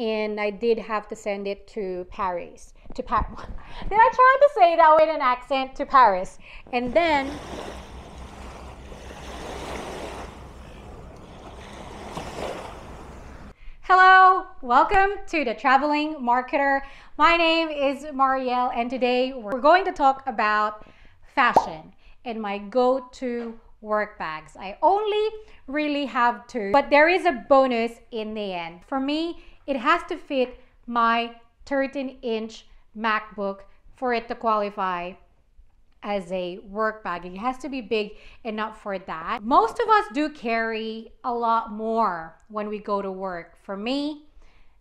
and I did have to send it to Paris. To Paris. Did I try to say that with an accent to Paris? And then Hello, welcome to the Traveling Marketer. My name is Maryel, and today we're going to talk about fashion and my go to work bags. I only really have two, but there is a bonus in the end. For me, it has to fit my 13 inch MacBook for it to qualify as a work bag. It has to be big enough for that. Most of us do carry a lot more when we go to work. For me,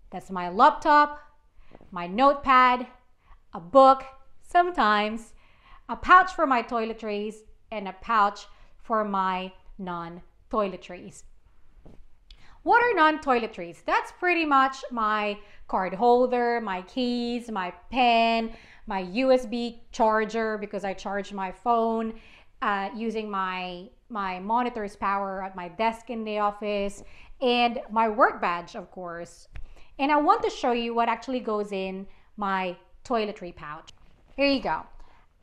that's my laptop, my notepad, a book, sometimes a pouch for my toiletries, and a pouch for my non toiletries. What are non toiletries? That's pretty much my card holder, my keys, my pen, my USB charger because I charge my phone uh, using my my monitor's power at my desk in the office and my work badge, of course. And I want to show you what actually goes in my toiletry pouch. Here you go.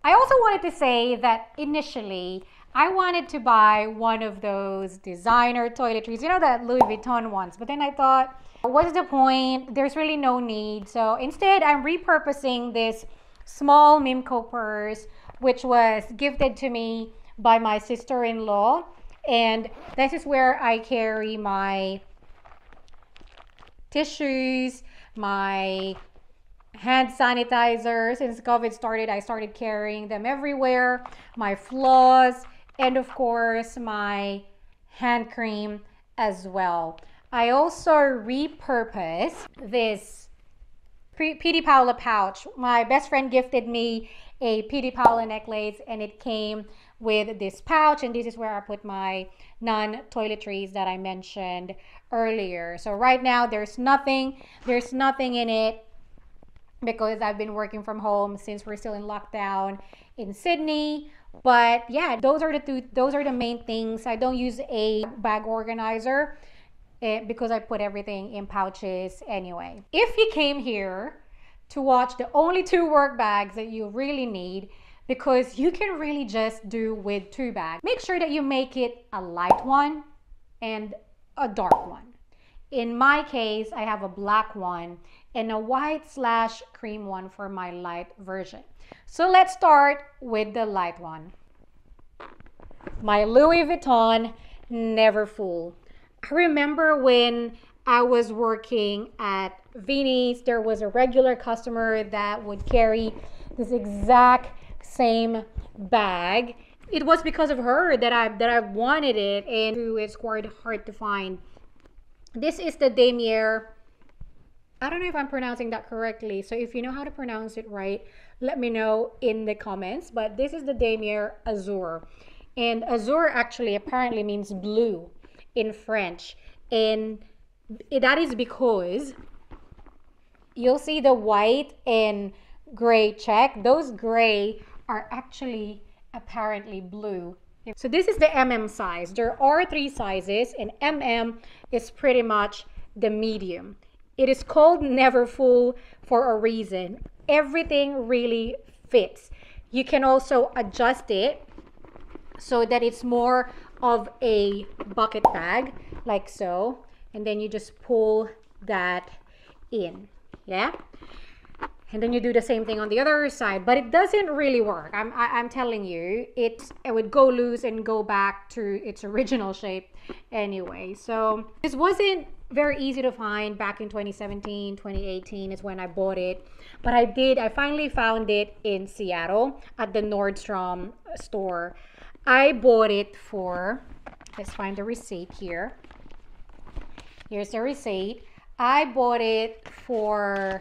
I also wanted to say that initially I wanted to buy one of those designer toiletries, you know, that Louis Vuitton ones. But then I thought, what's the point? There's really no need. So instead, I'm repurposing this small Mimco purse, which was gifted to me by my sister-in-law. And this is where I carry my tissues, my hand sanitizer. Since COVID started, I started carrying them everywhere. My floss, and of course, my hand cream as well. I also repurposed this Petey Paula pouch. My best friend gifted me a Petey Paula necklace and it came with this pouch and this is where I put my non-toiletries that I mentioned earlier. So right now there's nothing, there's nothing in it because I've been working from home since we're still in lockdown in Sydney. But yeah, those are the two, those are the main things. I don't use a bag organizer eh, because I put everything in pouches anyway. If you came here to watch the only two work bags that you really need, because you can really just do with two bags, make sure that you make it a light one and a dark one. In my case, I have a black one and a white slash cream one for my light version. So let's start with the light one. My Louis Vuitton Never Neverfull I remember when I was working at Vinnie's, there was a regular customer that would carry this exact same bag. It was because of her that I that I wanted it, and it's quite hard to find. This is the Damier. I don't know if I'm pronouncing that correctly. So if you know how to pronounce it right, let me know in the comments. But this is the Damier Azur. And Azur actually apparently means blue in French. And that is because you'll see the white and gray check. Those gray are actually apparently blue. So this is the MM size. There are three sizes and MM is pretty much the medium. It is called Neverfull for a reason. Everything really fits. You can also adjust it so that it's more of a bucket bag like so and then you just pull that in yeah and then you do the same thing on the other side but it doesn't really work i'm I, am i am telling you it it would go loose and go back to its original shape anyway so this wasn't very easy to find back in 2017 2018 is when i bought it but i did i finally found it in seattle at the nordstrom uh, store I bought it for, let's find the receipt here. Here's the receipt. I bought it for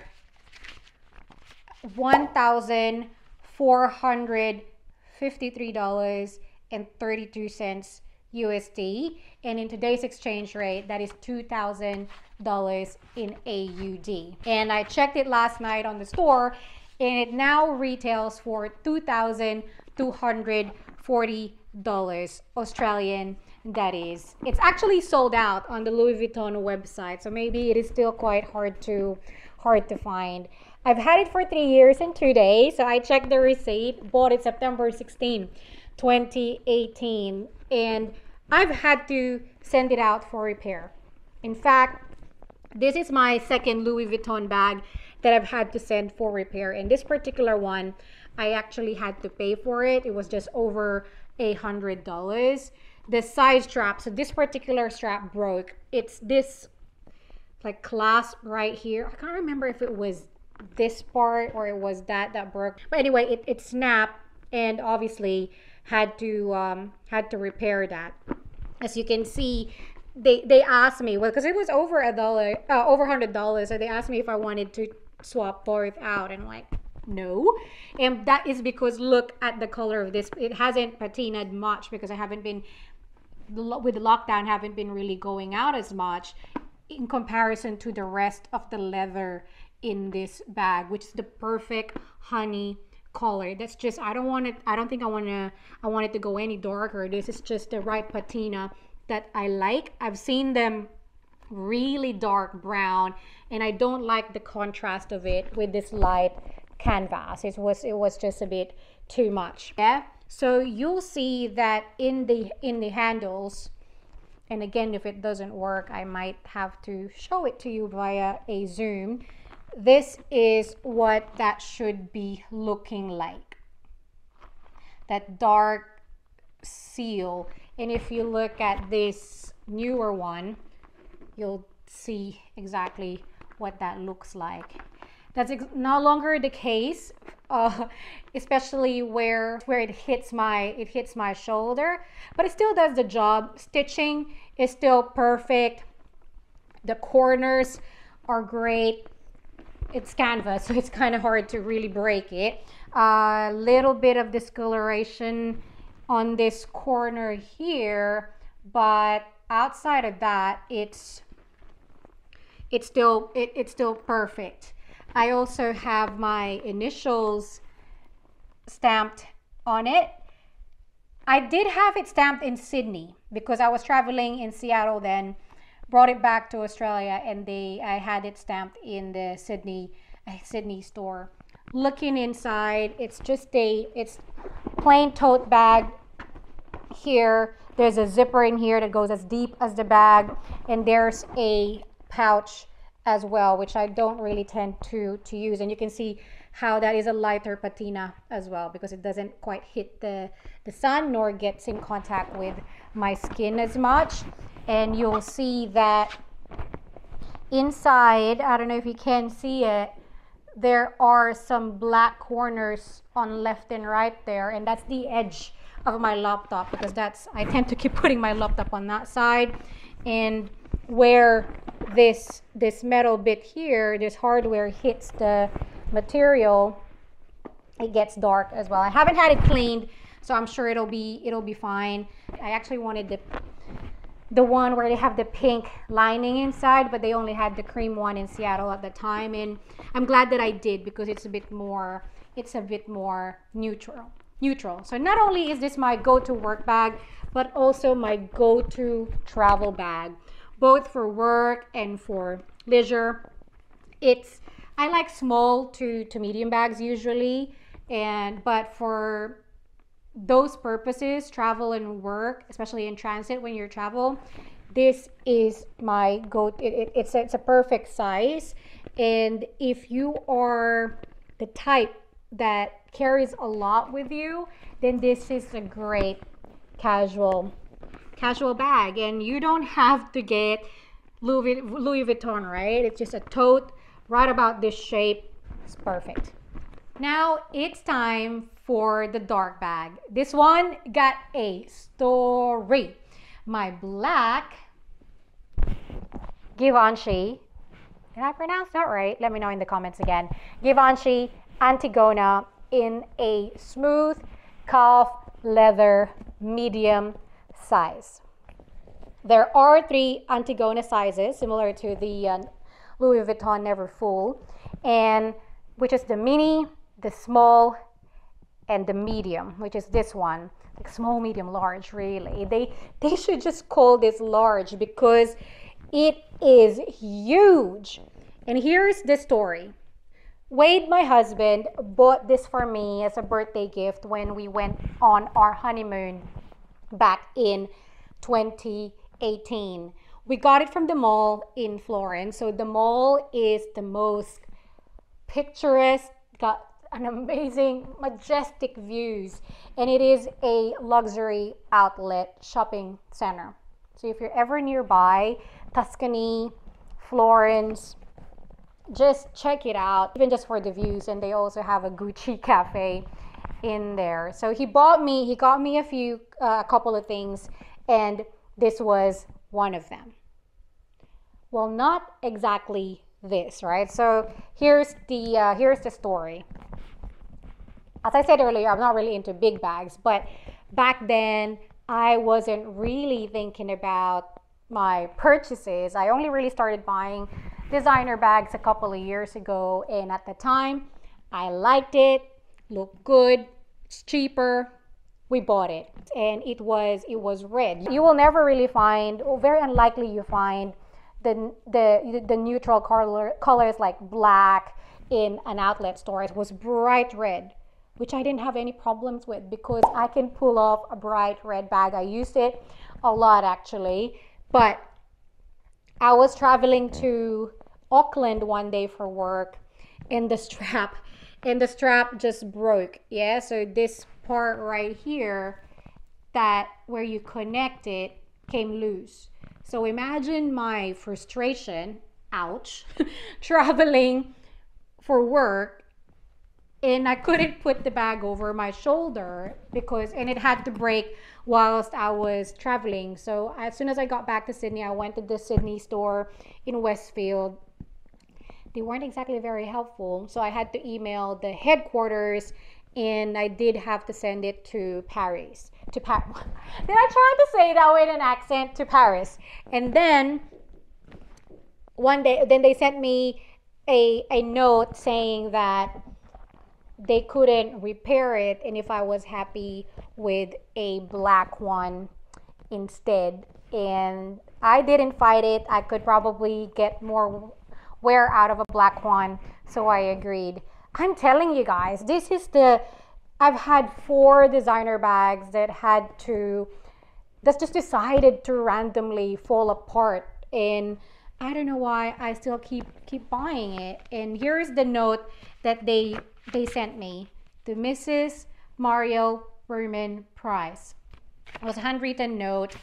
$1,453.32 USD. And in today's exchange rate, that is $2,000 in AUD. And I checked it last night on the store and it now retails for 2200 $40 Australian that is. It's actually sold out on the Louis Vuitton website, so maybe it is still quite hard to hard to find. I've had it for three years and two days, so I checked the receipt. Bought it September 16, 2018, and I've had to send it out for repair. In fact, this is my second Louis Vuitton bag that I've had to send for repair, and this particular one, I actually had to pay for it. It was just over a hundred dollars. The side strap so this particular strap broke. It's this like clasp right here. I can't remember if it was this part or it was that that broke. But anyway it, it snapped and obviously had to um, had to repair that. As you can see they they asked me well because it was over a dollar uh, over hundred dollars so they asked me if i wanted to swap both out and like no. And that is because look at the color of this. It hasn't patinaed much because i haven't been with the lockdown haven't been really going out as much in comparison to the rest of the leather in this bag which is the perfect honey color. That's just i don't want it i don't think i want to i want it to go any darker. This is just the right patina that i like. I've seen them really dark brown and i don't like the contrast of it with this light canvas. It was it was just a bit too much. Yeah so you'll see that in the in the handles, and again, if it doesn't work, I might have to show it to you via a zoom. This is what that should be looking like. That dark seal. And if you look at this newer one, you'll see exactly what that looks like. That's no longer the case, uh, especially where where it hits my it hits my shoulder, but it still does the job. Stitching is still perfect. The corners are great. It's canvas, so it's kind of hard to really break it. A uh, little bit of discoloration on this corner here, but outside of that, it's it's still it, it's still perfect. I also have my initials stamped on it. I did have it stamped in Sydney because I was traveling in Seattle then, brought it back to Australia and they I had it stamped in the Sydney uh, Sydney store. Looking inside, it's just a it's plain tote bag here. There's a zipper in here that goes as deep as the bag and there's a pouch as well, which I don't really tend to, to use. And you can see how that is a lighter patina as well because it doesn't quite hit the, the sun nor gets in contact with my skin as much. And you'll see that inside, I don't know if you can see it, there are some black corners on left and right there. And that's the edge of my laptop because that's, I tend to keep putting my laptop on that side. And where this this metal bit here, this hardware hits the material, it gets dark as well. I haven't had it cleaned, so I'm sure it'll be it'll be fine. I actually wanted the the one where they have the pink lining inside, but they only had the cream one in Seattle at the time, and I'm glad that I did because it's a bit more it's a bit more neutral neutral. So not only is this my go-to work bag, but also my go-to travel bag both for work and for leisure. It's I like small to, to medium bags usually, and but for those purposes, travel and work, especially in transit when you're travel, this is my go. It, it, it's a, it's a perfect size, and if you are the type that carries a lot with you, then this is a great casual casual bag and you don't have to get Louis, Louis Vuitton, right? It's just a tote right about this shape. It's perfect. Now it's time for the dark bag. This one got a story. My black Givenchy, did I pronounce that right? Let me know in the comments again. Givenchy Antigona in a smooth calf leather medium size. There are three Antigona sizes, similar to the uh, Louis Vuitton Neverfull, and which is the mini, the small, and the medium, which is this one, like small, medium, large. Really, they they should just call this large because it is huge. And here's the story. Wade, my husband, bought this for me as a birthday gift when we went on our honeymoon back in 2018. We got it from the mall in Florence. So the mall is the most picturesque, got an amazing, majestic views, and it is a luxury outlet shopping center. So if you're ever nearby, Tuscany, Florence, just check it out, even just for the views. And they also have a Gucci cafe in there. So he bought me, he got me a few, uh, a couple of things, and this was one of them. Well, not exactly this, right? So here's the uh, here's the story. As I said earlier, I'm not really into big bags, but back then I wasn't really thinking about my purchases. I only really started buying designer bags a couple of years ago, and at the time, I liked it, looked good, it's cheaper. We bought it, and it was it was red. You will never really find, or very unlikely you find the the the neutral color colors like black in an outlet store. It was bright red, which I didn't have any problems with because I can pull off a bright red bag. I used it a lot actually, but I was traveling to Auckland one day for work and the strap and the strap just broke. Yeah, so this part right here that where you connect it came loose. So imagine my frustration, ouch, traveling for work and I couldn't put the bag over my shoulder because and it had to break whilst I was traveling. So as soon as I got back to Sydney, I went to the Sydney store in Westfield. They weren't exactly very helpful, so I had to email the headquarters and I did have to send it to Paris. To Paris. did I try to say that with an accent to Paris? And then one day, then they sent me a a note saying that they couldn't repair it, and if I was happy with a black one instead. And I didn't fight it. I could probably get more wear out of a black one, so I agreed. I'm telling you guys, this is the I've had four designer bags that had to that's just decided to randomly fall apart and I don't know why I still keep keep buying it. And here's the note that they they sent me. To Mrs. Maryel Roman Price. It was a handwritten note.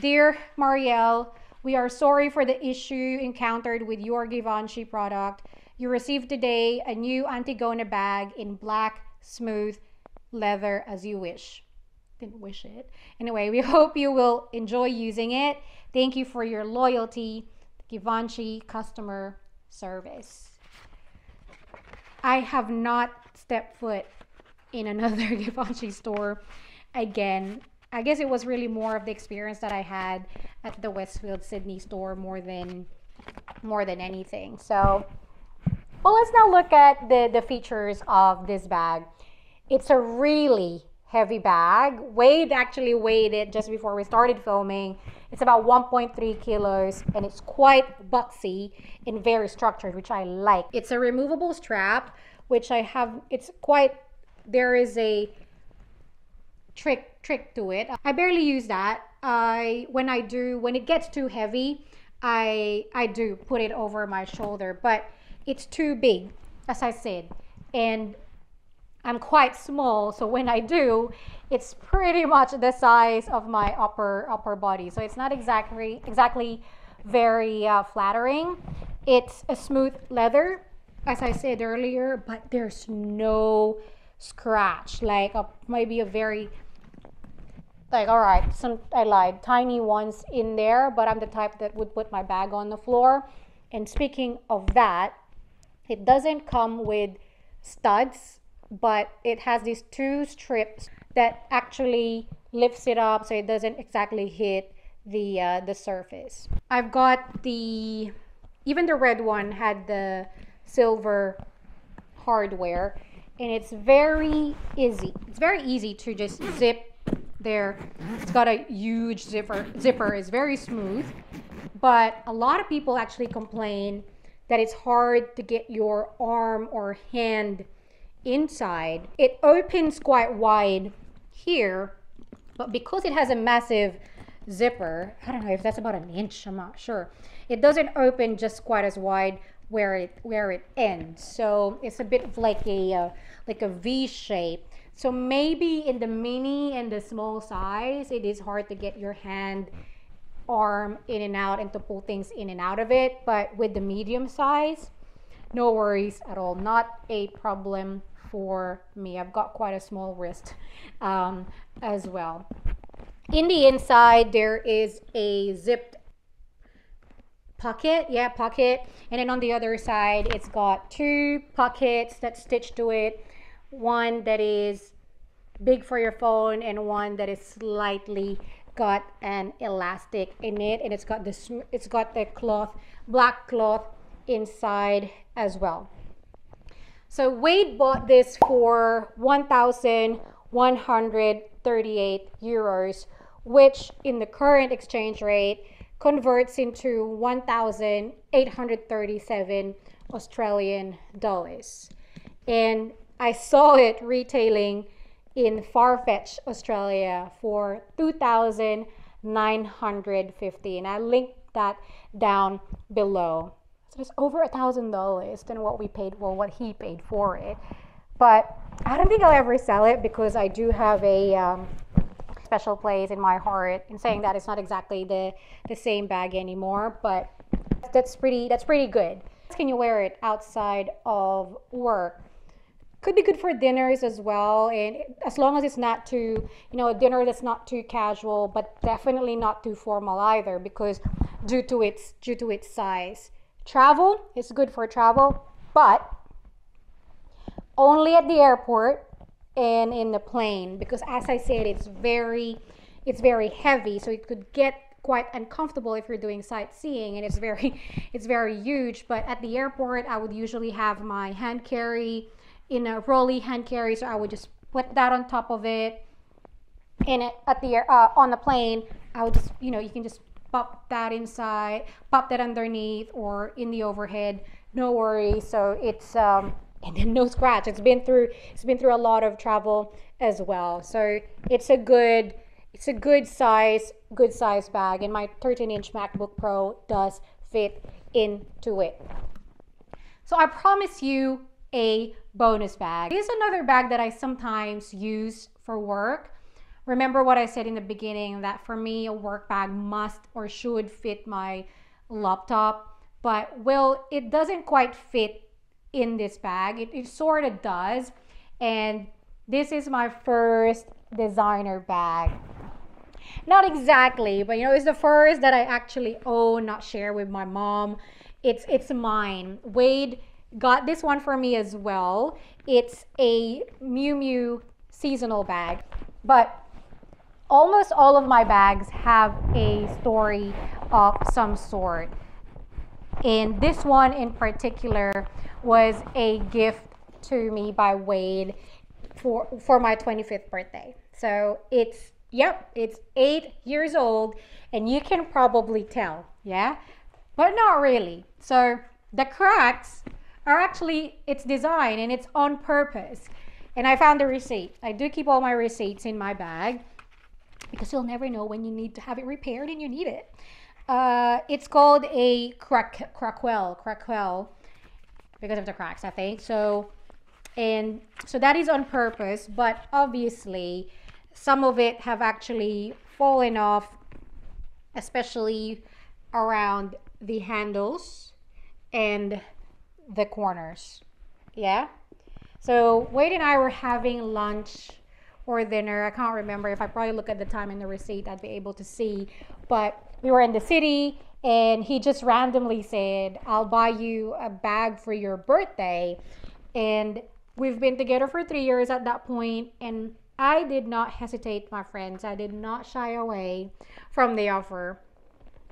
Dear Maryel, we are sorry for the issue encountered with your Givenchy product. You received today a new Antigona bag in black, smooth leather as you wish. Didn't wish it. Anyway, we hope you will enjoy using it. Thank you for your loyalty. Givenchy customer service. I have not stepped foot in another Givenchy store again. I guess it was really more of the experience that I had at the Westfield Sydney store more than more than anything. So well, let's now look at the, the features of this bag. It's a really heavy bag. Wade actually weighed it just before we started filming. It's about 1.3 kilos and it's quite boxy and very structured, which I like. It's a removable strap, which I have, it's quite, there is a trick trick to it. I barely use that. I when I do when it gets too heavy, I I do put it over my shoulder, but it's too big, as I said, and I'm quite small. So when I do, it's pretty much the size of my upper upper body. So it's not exactly exactly very uh, flattering. It's a smooth leather, as I said earlier, but there's no scratch. Like a, maybe a very like all right, some I lied, tiny ones in there, but I'm the type that would put my bag on the floor. And speaking of that, it doesn't come with studs, but it has these two strips that actually lifts it up so it doesn't exactly hit the uh, the surface. I've got the even the red one had the silver hardware and it's very easy. It's very easy to just zip there. It's got a huge zipper. Zipper is very smooth, but a lot of people actually complain that it's hard to get your arm or hand inside. It opens quite wide here, but because it has a massive zipper, I don't know if that's about an inch, I'm not sure. It doesn't open just quite as wide where it where it ends. So it's a bit of like a uh, like a V shape. So maybe in the mini and the small size, it is hard to get your hand, arm in and out and to pull things in and out of it. But with the medium size, no worries at all. Not a problem for me. I've got quite a small wrist um, as well. In the inside, there is a zipped pocket. Yeah, pocket. And then on the other side, it's got two pockets that stitched to it. One that is big for your phone and one that is slightly got an elastic in it and it's got this it's got the cloth black cloth inside as well so Wade bought this for 1,138 euros, which in the current exchange rate converts into 1,837 Australian dollars. And I saw it retailing in Farfetch, Australia for 2,950. And I linked that down below. It's over a thousand dollars than what we paid, well, what he paid for it. But I don't think I'll ever sell it because I do have a um, special place in my heart in saying that it's not exactly the the same bag anymore. But that's pretty that's pretty good. Can you wear it outside of work? Could be good for dinners as well, and as long as it's not too, you know, a dinner that's not too casual, but definitely not too formal either, because due to its due to its size. Travel is good for travel, but only at the airport and in the plane because as I said it's very it's very heavy so it could get quite uncomfortable if you're doing sightseeing and it's very it's very huge. But at the airport I would usually have my hand carry in a rolly hand carry so I would just put that on top of it. And at the uh, on the plane I would just you know you can just pop that inside, pop that underneath or in the overhead. No worries. So it's um, and then no scratch. It's been through it's been through a lot of travel as well. So it's a good it's a good size good size bag and my 13 inch MacBook Pro does fit into it. So I promise you a bonus bag. Here's another bag that I sometimes use for work. Remember what I said in the beginning that for me, a work bag must or should fit my laptop, but well, it doesn't quite fit in this bag. It, it sort of does. And this is my first designer bag. Not exactly, but you know, it's the first that I actually own, not share with my mom. It's it's mine. Wade got this one for me as well. It's a Miu Miu seasonal bag, but almost all of my bags have a story of some sort. And this one in particular was a gift to me by Wade for for my 25th birthday. So it's yep, it's 8 years old and you can probably tell, yeah? But not really. So the cracks are actually its design and it's on purpose. And I found the receipt. I do keep all my receipts in my bag because you'll never know when you need to have it repaired and you need it. Uh, it's called a crack crackwell crackwell because of the cracks, I think. So, and so that is on purpose, but obviously some of it have actually fallen off, especially around the handles and the corners. Yeah. So Wade and I were having lunch or dinner. I can't remember. If I probably look at the time in the receipt, I'd be able to see. But we were in the city and he just randomly said, I'll buy you a bag for your birthday. And we've been together for three years at that point, and I did not hesitate, my friends. I did not shy away from the offer.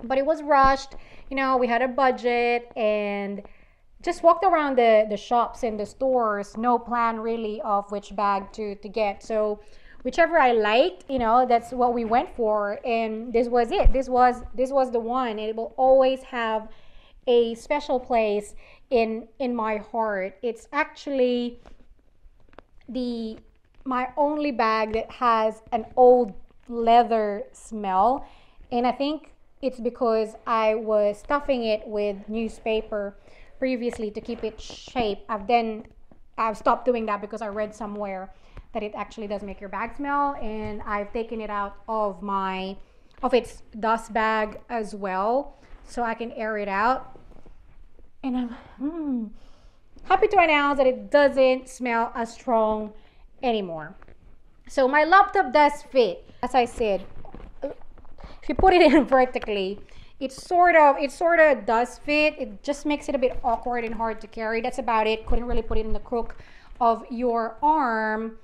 But it was rushed. You know, we had a budget and just walked around the the shops and the stores, no plan really of which bag to to get. So whichever I liked, you know, that's what we went for, and this was it. This was this was the one. It will always have a special place in in my heart. It's actually the my only bag that has an old leather smell, and I think it's because I was stuffing it with newspaper previously to keep it shape. I've then I've stopped doing that because I read somewhere that it actually does make your bag smell and I've taken it out of my of its dust bag as well so I can air it out and I'm hmm, happy to announce that it doesn't smell as strong anymore so my laptop does fit as I said if you put it in vertically it sort of it sort of does fit. It just makes it a bit awkward and hard to carry. That's about it. Couldn't really put it in the crook of your arm.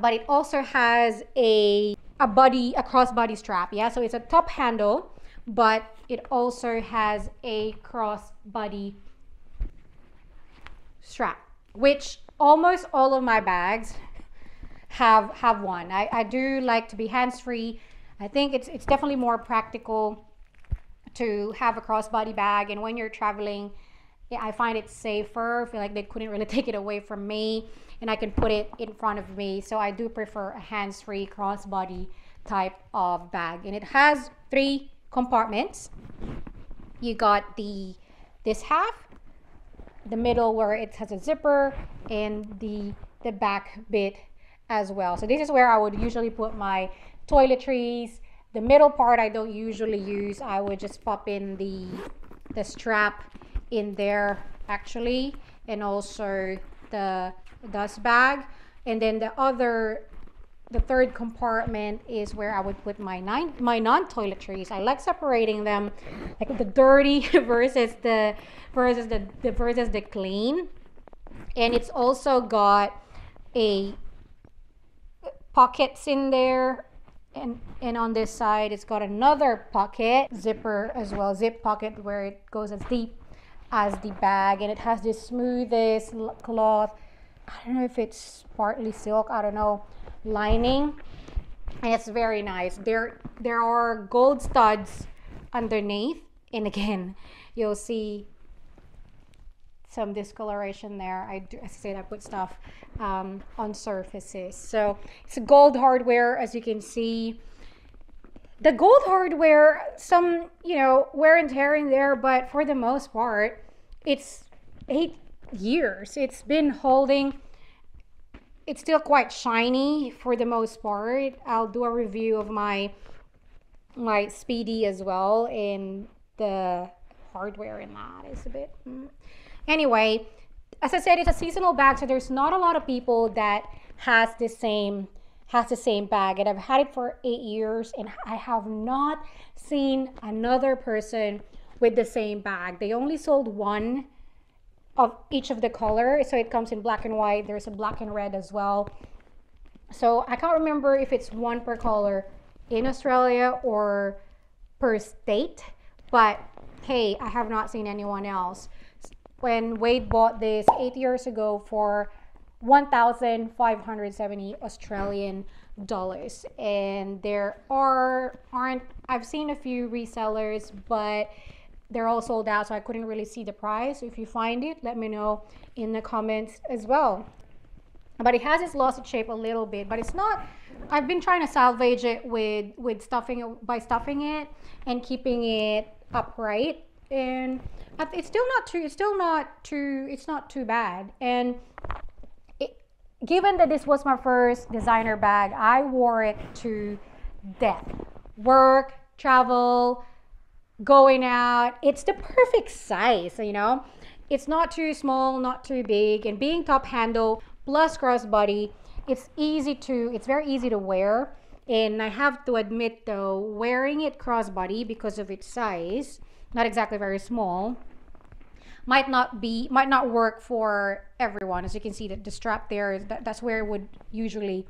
But it also has a a body a crossbody strap yeah? So it's a top handle but it also has a crossbody strap which almost all of my bags have have one. I, I do like to be hands-free. I think it's it's definitely more practical to have a crossbody bag and when you're traveling i find it safer I feel like they couldn't really take it away from me and I can put it in front of me. So I do prefer a hands-free crossbody type of bag. And it has three compartments. You got the this half, the middle where it has a zipper, and the the back bit as well. So this is where I would usually put my toiletries. The middle part I don't usually use. I would just pop in the the strap in there actually and also the dust bag and then the other the third compartment is where I would put my nine my non-toiletries. I like separating them, like the dirty versus the versus the, the versus the clean. And it's also got a uh, pockets in there and and on this side it's got another pocket zipper as well zip pocket where it goes as deep as the bag and it has this smoothest cloth I don't know if it's partly silk, I don't know, lining. And it's very nice. There there are gold studs underneath. And again, you'll see some discoloration there. I do, I said, I put stuff um, on surfaces. So it's gold hardware, as you can see. The gold hardware, some, you know, wear and tear in there, but for the most part, it's eight years. It's been holding. It's still quite shiny for the most part. I'll do a review of my my speedy as well in the hardware in that is a bit mm. Anyway as i said it's a seasonal bag so there's not a lot of people that has the same has the same bag and i've had it for eight years and i have not seen another person with the same bag they only sold one of each of the color. So it comes in black and white. There's a black and red as well. So I can't remember if it's one per color in Australia or per state, but hey, I have not seen anyone else. When Wade bought this eight years ago for 1,570 Australian dollars, and there are aren't I've seen a few resellers, but they're all sold out, so I couldn't really see the price. If you find it, let me know in the comments as well. But it has its lost shape a little bit, but it's not. I've been trying to salvage it with with stuffing by stuffing it and keeping it upright, and it's still not too. It's still not too. It's not too bad. And it, given that this was my first designer bag, I wore it to death. Work, travel, going out. It's the perfect size, you know. It's not too small, not too big, and being top handle plus crossbody, it's easy to, it's very easy to wear. And I have to admit though, wearing it crossbody because of its size, not exactly very small, might not be, might not work for everyone. As you can see, that the strap there that, that's where it would usually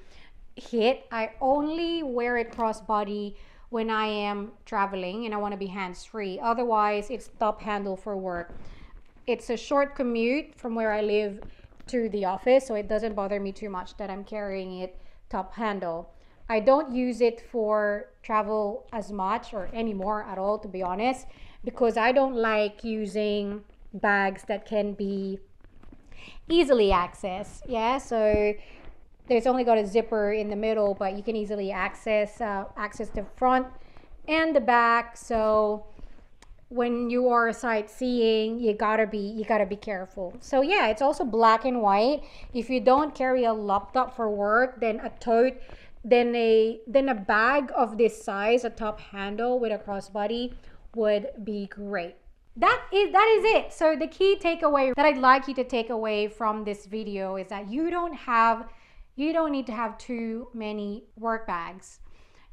hit. I only wear it crossbody when I am traveling and I want to be hands free. Otherwise, it's top handle for work. it's a short commute from where I live to the office, so it doesn't bother me too much that I'm carrying it top handle. I don't use it for travel as much or anymore at all, to be honest, because I don't like using bags that can be easily accessed. Yeah, so there's only got a zipper in the middle, but you can easily access uh, access the front and the back. So when you are sightseeing, you gotta be you gotta be careful. So yeah, it's also black and white. If you don't carry a laptop for work, then a tote, then a then a bag of this size, a top handle with a crossbody would be great. That is that is it. So the key takeaway that I'd like you to take away from this video is that you don't have you don't need to have too many work bags.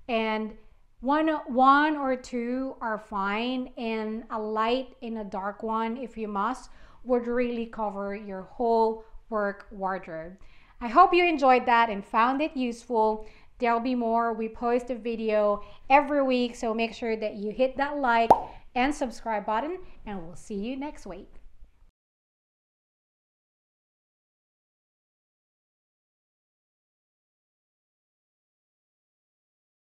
And one one or two are fine and a light and a dark one if you must would really cover your whole work wardrobe i hope you enjoyed that and found it useful there'll be more. We post a video every week so make sure that you hit that like and subscribe button and we'll see you next week